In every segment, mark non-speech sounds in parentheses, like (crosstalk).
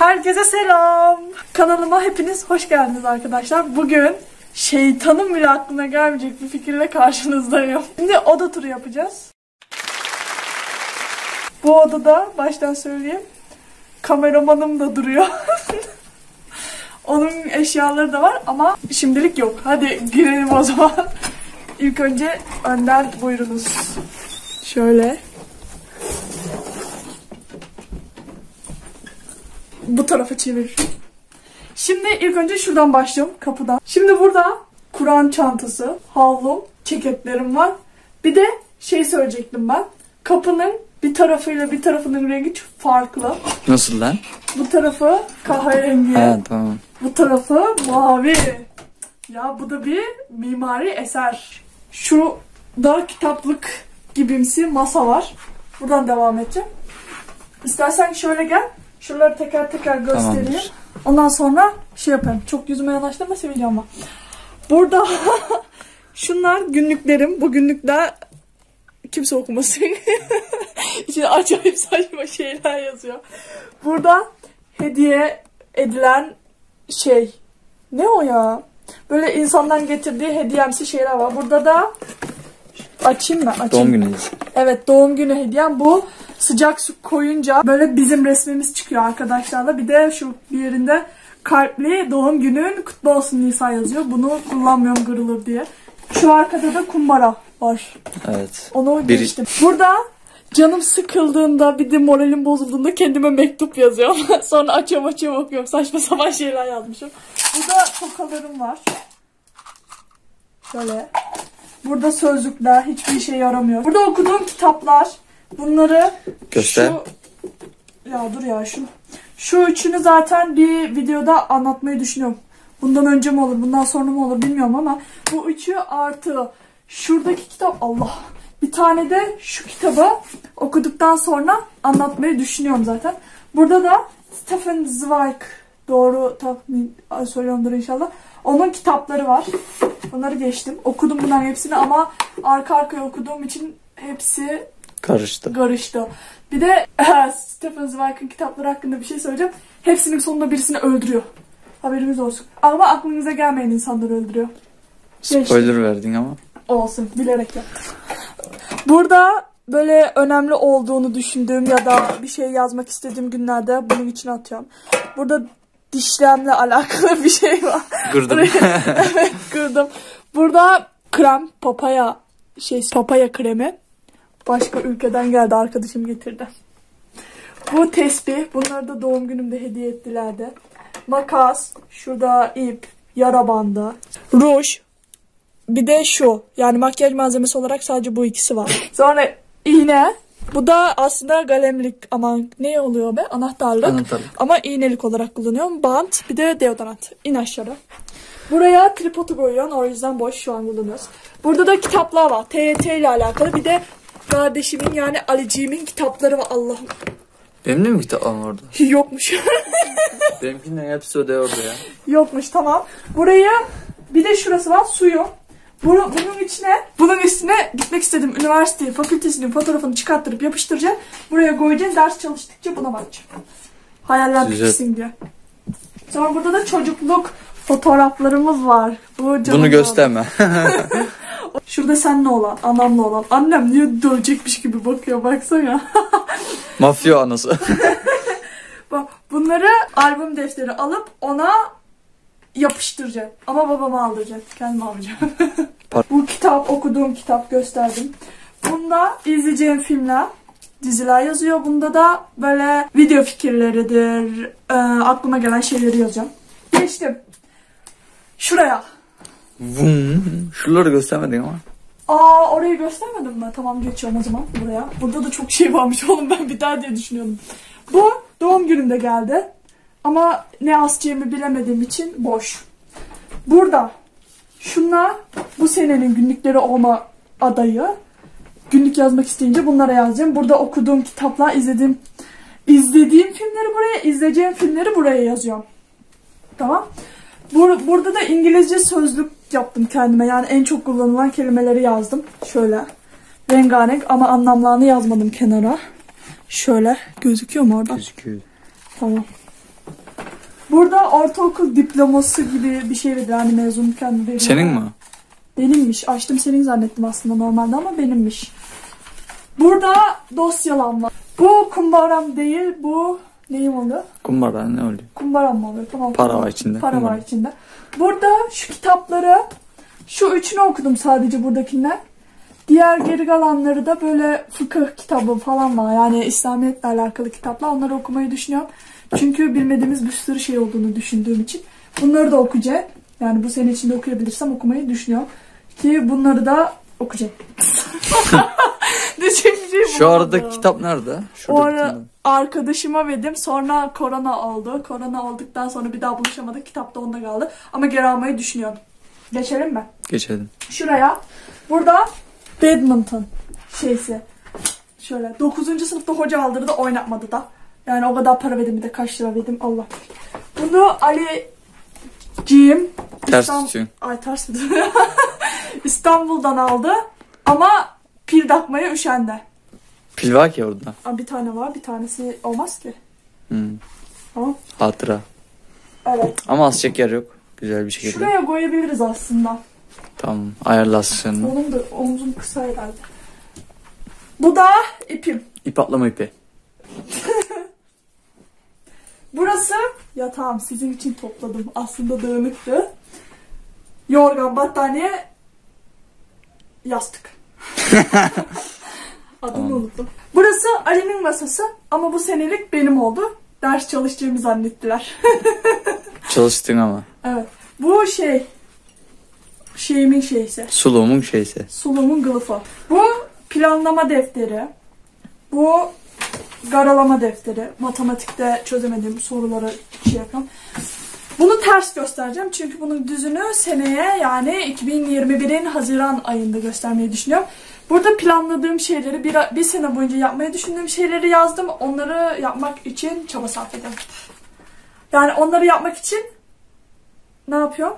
Herkese selam. Kanalıma hepiniz hoş geldiniz arkadaşlar. Bugün şeytanın bile aklına gelmeyecek bir fikirle karşınızdayım. Şimdi oda turu yapacağız. Bu odada baştan söyleyeyim. Kameramanım da duruyor. (laughs) Onun eşyaları da var ama şimdilik yok. Hadi girelim o zaman. İlk önce önden buyurunuz. Şöyle. Bu tarafa çevir. Şimdi ilk önce şuradan başlıyorum kapıdan. Şimdi burada Kur'an çantası, havlum, ceketlerim var. Bir de şey söyleyecektim ben. Kapının bir tarafıyla bir tarafının rengi çok farklı. Nasıl lan? Bu tarafı kahverengi, Ha tamam. bu tarafı mavi. Ya bu da bir mimari eser. Şu da kitaplık gibimsi masa var. Buradan devam edeceğim. İstersen şöyle gel. Şuraları teker teker göstereyim. Tamamdır. Ondan sonra şey yapayım. Çok yüzüme yanaştırma seveceğim ama. Burada (laughs) şunlar günlüklerim. Bu günlükler kimse okumasın. (laughs) İçinde acayip saçma şeyler yazıyor. Burada hediye edilen şey. Ne o ya? Böyle insandan getirdiği hediyemsi şeyler var. Burada da açayım mı? Açayım. Doğum gününüz. Evet doğum günü hediyem bu. Sıcak su koyunca böyle bizim resmimiz çıkıyor arkadaşlarla. Bir de şu bir yerinde kalpli doğum günün kutlu olsun Nisa yazıyor. Bunu kullanmıyorum kırılır diye. Şu arkada da kumbara var. Evet. Onu Bir- geçtim. Burada canım sıkıldığında bir de moralim bozulduğunda kendime mektup yazıyorum. (laughs) Sonra açıyorum açıyorum okuyorum. Saçma sapan şeyler yazmışım. Burada tokalarım var. Şöyle. Burada sözlükler hiçbir işe yaramıyor. Burada okuduğum kitaplar. Bunları Göster. Şu... Ya dur ya şu. Şu üçünü zaten bir videoda anlatmayı düşünüyorum. Bundan önce mi olur, bundan sonra mı olur bilmiyorum ama bu üçü artı şuradaki kitap Allah. Bir tane de şu kitabı okuduktan sonra anlatmayı düşünüyorum zaten. Burada da Stephen Zweig doğru tahmin söylüyorumdur inşallah. Onun kitapları var. Onları geçtim. Okudum bunların hepsini ama arka arkaya okuduğum için hepsi Karıştı. karıştı. Bir de Stephen Zweig'in kitapları hakkında bir şey söyleyeceğim. Hepsinin sonunda birisini öldürüyor. Haberiniz olsun. Ama aklınıza gelmeyen insanları öldürüyor. Geçtim. Spoiler verdin ama. Olsun. Bilerek yaptım. Burada böyle önemli olduğunu düşündüğüm ya da bir şey yazmak istediğim günlerde bunun içine atıyorum. Burada dişlemle alakalı bir şey var. Kırdım. (laughs) Evet kırdım. Burada krem papaya şey papaya kremi başka ülkeden geldi arkadaşım getirdi. Bu tesbih bunları da doğum günümde hediye ettilerdi. Makas, şurada ip, yara bandı, ruj, bir de şu yani makyaj malzemesi olarak sadece bu ikisi var. Sonra iğne. Bu da aslında kalemlik ama ne oluyor be? Anahtarlık. Anahtarlık. Ama iğnelik olarak kullanıyorum. Bant bir de deodorant. İn aşağı. Buraya tripodu koyuyorsun o yüzden boş şu an kullanıyoruz. Burada da kitaplar var. TYT ile alakalı. Bir de kardeşimin yani Aliciğimin kitapları var Allah'ım. Benim de mi kitap var orada? (laughs) Yokmuş. Benimkinden hepsi öde orada ya. Yokmuş tamam. Buraya bir de şurası var suyu. Bunu, bunun içine, bunun üstüne gitmek istediğim üniversite fakültesinin fotoğrafını çıkarttırıp yapıştıracağım. Buraya koyacağım. Ders çalıştıkça buna bakacağım. Hayaller pişsin diye. Sonra burada da çocukluk fotoğraflarımız var. Bu Bunu gösterme. (laughs) Şurada senle olan, anamla olan. Annem niye dövecekmiş gibi bakıyor baksana. Mafya anası. (laughs) Bak bunları albüm defteri alıp ona yapıştıracağım. Ama babama aldıracağım. Kendim almayacağım. Par- (laughs) Bu kitap okuduğum kitap gösterdim. Bunda izleyeceğim filmler, diziler yazıyor. Bunda da böyle video fikirleridir, e, aklıma gelen şeyleri yazacağım. Geçtim. Şuraya. Vum. Şuraları göstermedin ama. Aa orayı göstermedim mi? Tamam geçiyorum o zaman buraya. Burada da çok şey varmış oğlum (laughs) ben bir daha diye düşünüyordum. Bu doğum günümde geldi. Ama ne asacağımı bilemediğim için boş. Burada şunlar bu senenin günlükleri olma adayı. Günlük yazmak isteyince bunlara yazacağım. Burada okuduğum kitaplar, izlediğim izlediğim filmleri buraya, izleyeceğim filmleri buraya yazıyorum. Tamam. Bur- burada da İngilizce sözlük yaptım kendime. Yani en çok kullanılan kelimeleri yazdım. Şöyle. Rengarenk ama anlamlarını yazmadım kenara. Şöyle. Gözüküyor mu orada? Gözüküyor. Tamam. Burada ortaokul diploması gibi bir şey veriyor. Hani mezunken veriyor. Senin mi? Benimmiş. Açtım senin zannettim aslında normalde ama benimmiş. Burada dosyalam var. Bu kumbaram değil. Bu neyim oluyor? Kumbara ne oluyor? Kumbaram mı oluyor? Tamam. Para var içinde. Para Kumbara. var içinde. Burada şu kitapları şu üçünü okudum sadece buradakinden. Diğer geri kalanları da böyle fıkıh kitabı falan var. Yani İslamiyetle alakalı kitaplar. Onları okumayı düşünüyorum. Çünkü bilmediğimiz bir sürü şey olduğunu düşündüğüm için. Bunları da okuyacağım. Yani bu sene içinde okuyabilirsem okumayı düşünüyorum. Ki bunları da okuyacağım. (laughs) Şey Şu arada kitap nerede? O Şurada bir ara arkadaşıma verdim. Sonra korona oldu. Korona olduktan sonra bir daha buluşamadık. Kitap da onda kaldı. Ama geri almayı düşünüyorum. Geçelim mi? Geçelim. Şuraya. Burada badminton şeysi. Şöyle 9. sınıfta hoca aldırdı oynatmadı da. Yani o kadar para verdim bir de kaç lira verdim Allah. Bunu Ali Cim Ters tutuyorsun. Ay ters tutuyor. (laughs) İstanbul'dan aldı. Ama pil takmaya üşendi. Pil var ki orada. Aa, Bir tane var bir tanesi olmaz ki. Hmm. Tamam. Hatıra. Evet. Ama asacak yer yok. Güzel bir şekilde. Şuraya koyabiliriz aslında. Tamam. Ayarlasın. Onun da omzum kısa herhalde. Bu da ipim. İp atlama ipi. (laughs) Burası yatağım sizin için topladım. Aslında dağınıktı. Yorgan, battaniye, yastık. (laughs) Adını Tamam. unuttum. Burası Ali'nin masası ama bu senelik benim oldu. Ders çalıştığımı zannettiler. (laughs) Çalıştın ama. evet. Bu şey şeyimin şeysi. Suluğumun şeysi. Sulumun kılıfı. Bu planlama defteri. Bu garalama defteri. Matematikte çözemediğim soruları şey yapıyorum. Bunu ters göstereceğim çünkü bunun düzünü seneye yani 2021'in Haziran ayında göstermeyi düşünüyorum. Burada planladığım şeyleri bir, bir sene boyunca yapmayı düşündüğüm şeyleri yazdım. Onları yapmak için çaba sarf ediyorum. Yani onları yapmak için ne yapıyorum?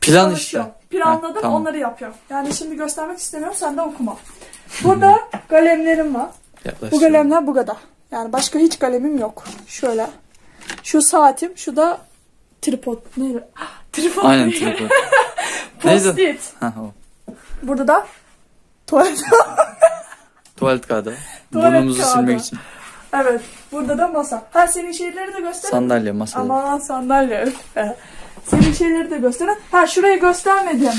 Plan işte. Planladım Heh, tamam. onları yapıyorum. Yani şimdi göstermek istemiyorum sen de okuma. Burada kalemlerim var. Bu kalemler bu kadar. Yani başka hiç kalemim yok. Şöyle. Şu saatim, şu da tripod. Neydi? Ah, Tripod Aynen tripod. (laughs) Post-it. Burada da tuvalet. (laughs) Tuvalet kağıdı. (laughs) Tuvalet Burnumuzu kağıdı. silmek için. evet. Burada da masa. Ha senin şeyleri de göster. Sandalye, masa. Aman sandalye. Senin şeyleri de gösterin. Ha şuraya göstermedim.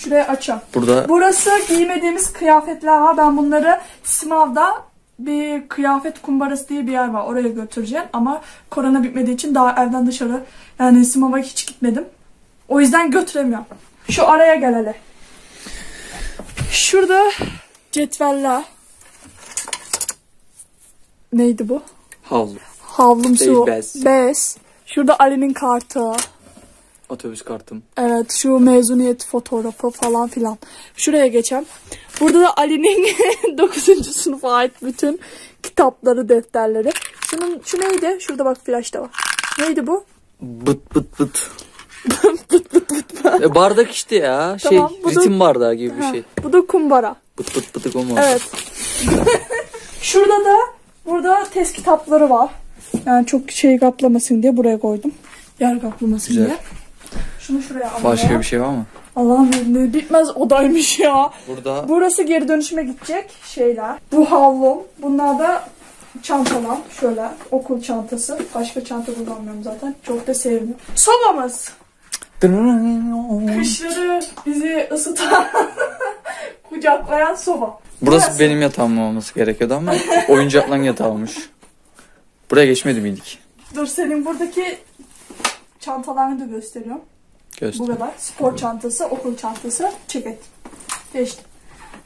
Şuraya açacağım. Burada Burası giymediğimiz kıyafetler var. Ben bunları Simav'da bir kıyafet kumbarası diye bir yer var. Oraya götüreceğim. Ama korona bitmediği için daha evden dışarı yani Simav'a hiç gitmedim. O yüzden götüremiyorum. Şu araya gel hele. Şurada cetveller. Neydi bu? havlu, Havlumsu. Değil, bez. Bez. Şurada Ali'nin kartı. Otobüs kartım. Evet şu mezuniyet fotoğrafı falan filan. Şuraya geçelim. Burada da Ali'nin (laughs) 9. sınıfa ait bütün kitapları, defterleri. Şunun şu neydi? Şurada bak flash da var. Neydi bu? Bıt bıt bıt. (laughs) E, bardak işte ya. Şey, Tamam, bu da- ritim bardağı gibi bir şey. Bu da kumbara. Bıt bıt bıtık olmaz. Evet. (laughs) Şurada da burada test kitapları var. Yani çok şey kaplamasın diye buraya koydum. Yer kaplamasın Güzel. diye. Şunu şuraya alalım. Başka bir şey var mı? Allah'ım ne bitmez odaymış ya. Burada Burası geri dönüşüme gidecek şeyler. Bu havlum. Bunlar da çantalar. Şöyle okul çantası. Başka çanta kullanmıyorum zaten. Çok da sevmiyorum. Sobamız. Kışları bizi ısıtan, (laughs) kucaklayan soba. Burası benim yatağım olması gerekiyordu ama (laughs) oyuncakların yatağıymış. Buraya geçmedi miydik? Dur senin buradaki çantalarını da gösteriyorum. Göster. kadar. Spor çantası, okul çantası, ceket. Geçtim.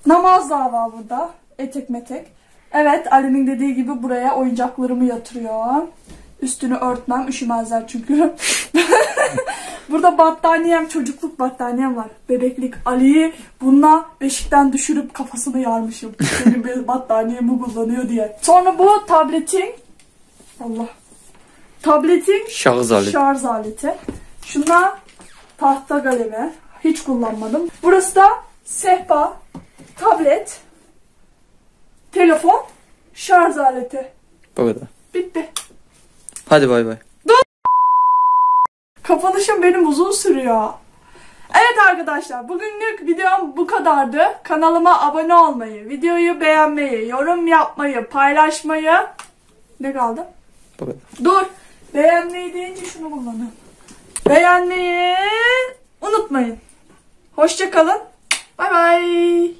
Namazlar var burada. Etek metek. Evet Ali'nin dediği gibi buraya oyuncaklarımı yatırıyor. Üstünü örtmem. Üşümezler çünkü. (laughs) burada battaniyem, çocukluk battaniyem var. Bebeklik Ali'yi bununla beşikten düşürüp kafasını yarmışım. Benim bir battaniyemi kullanıyor diye. Sonra bu tabletin Allah. Tabletin Şahıs aleti. Şarj aleti. Şunlar tahta kalemi. Hiç kullanmadım. Burası da sehpa, tablet, telefon, şarj aleti. Bu kadar. Bitti. Hadi bay bay. Kapanışım benim uzun sürüyor. Evet arkadaşlar bugünlük videom bu kadardı. Kanalıma abone olmayı, videoyu beğenmeyi, yorum yapmayı, paylaşmayı... Ne kaldı? Bu kadar. Dur. Beğenmeyi deyince şunu kullanın. Beğenmeyi unutmayın. Hoşça kalın. Bay bay.